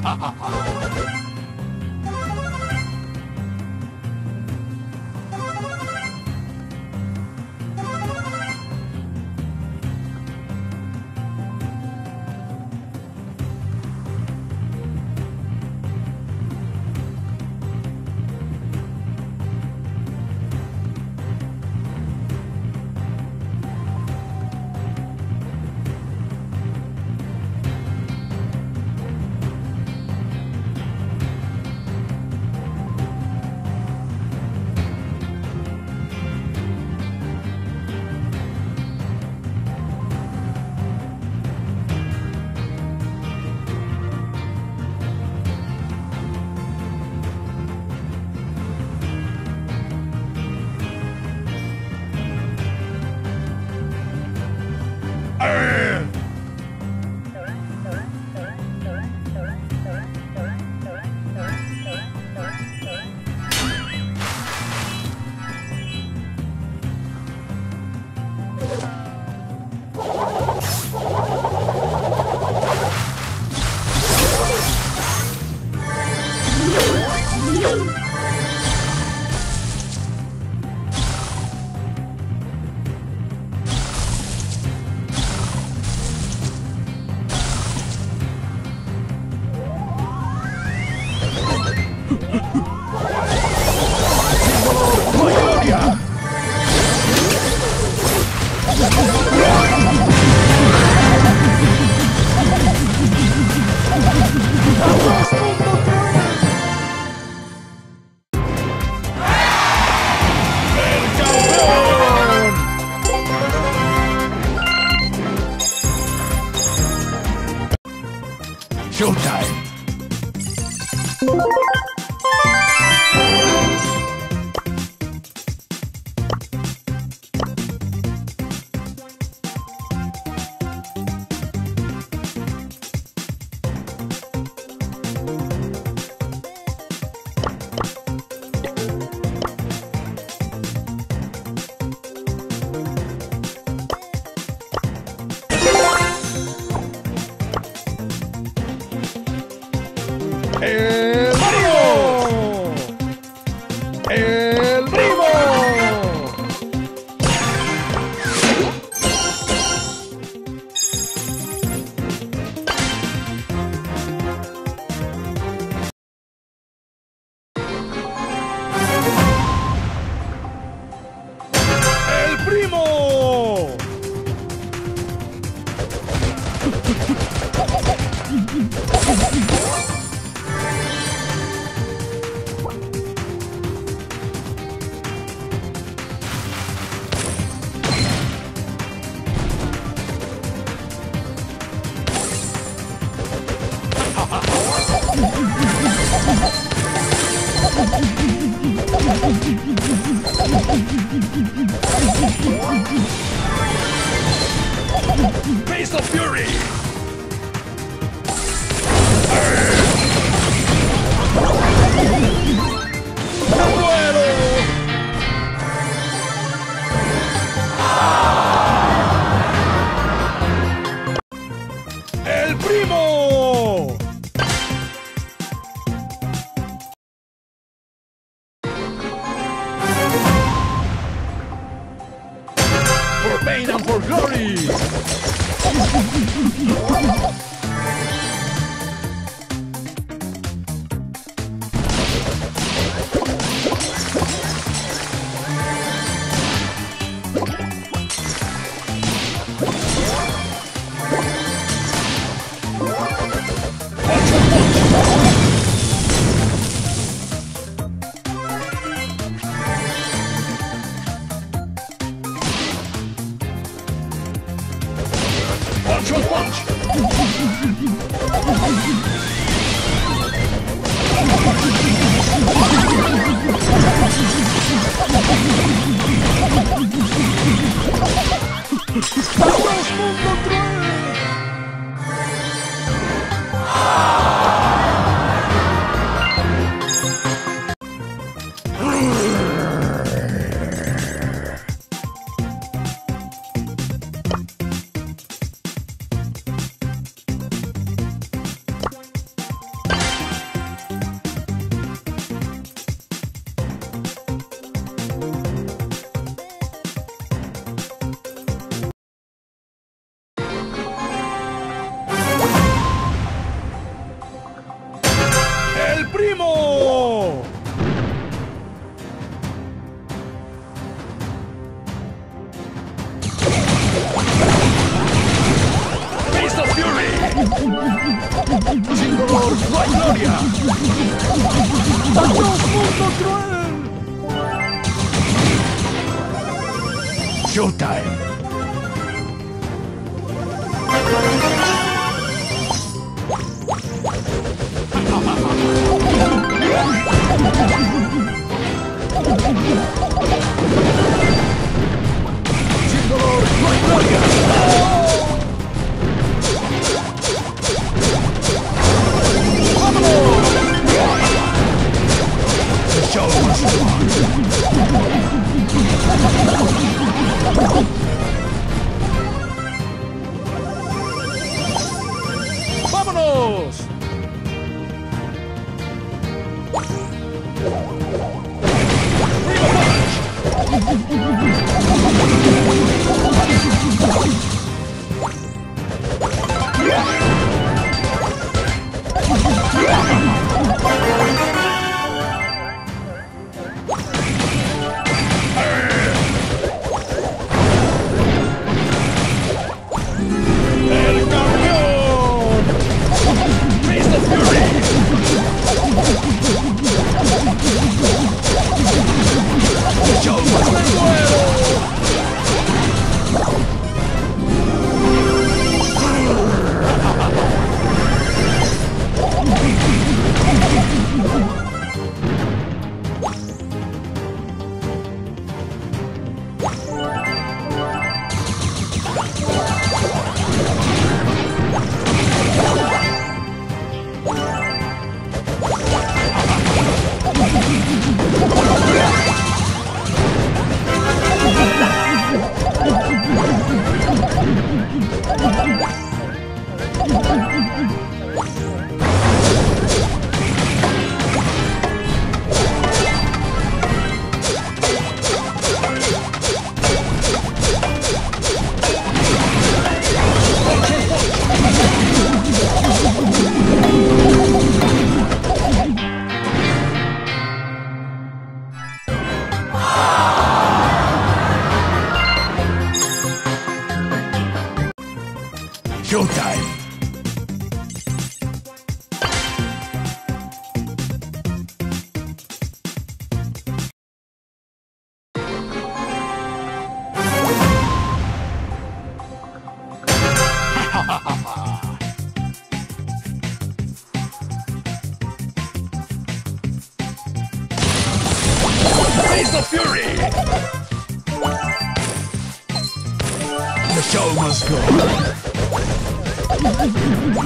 哈哈哈哈 Watch what watch! ¡Vamos, mundo ¡Vámonos! On!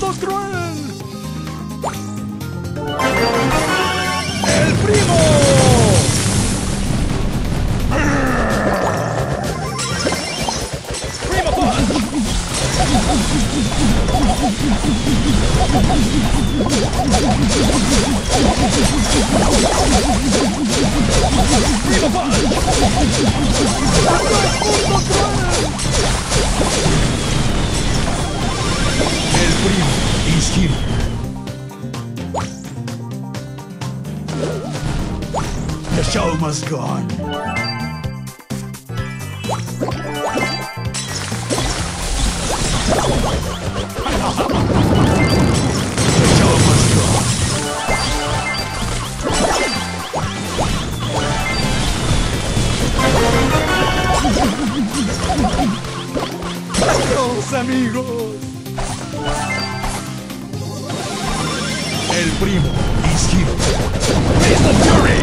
mundo cruel. ¡El primo! ¡Primo ¡Primo The show must go on. Show must go on. ¡Adiós, amigos! El primo is here. The fury!